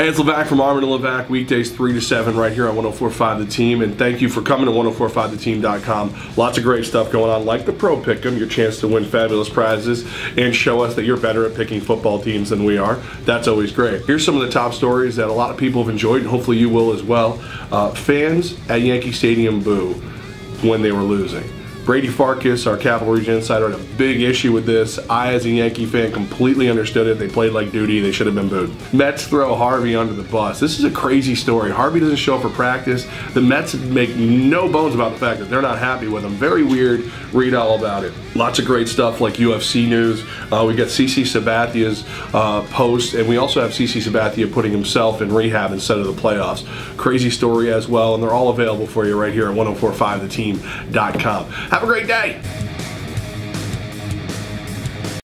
Hey, it's Levack from Armin and Levack, weekdays 3 to 7 right here on 1045 The Team. And thank you for coming to 1045theteam.com. Lots of great stuff going on, like the Pro Pick'em, your chance to win fabulous prizes and show us that you're better at picking football teams than we are. That's always great. Here's some of the top stories that a lot of people have enjoyed, and hopefully you will as well. Uh, fans at Yankee Stadium boo when they were losing. Brady Farkas, our Region insider, had a big issue with this. I, as a Yankee fan, completely understood it. They played like duty. They should have been booed. Mets throw Harvey under the bus. This is a crazy story. Harvey doesn't show up for practice. The Mets make no bones about the fact that they're not happy with him. Very weird. Read all about it. Lots of great stuff like UFC news. Uh, we got CC Sabathia's uh, post, and we also have CC Sabathia putting himself in rehab instead of the playoffs. Crazy story as well, and they're all available for you right here at 1045theteam.com. Have a great day.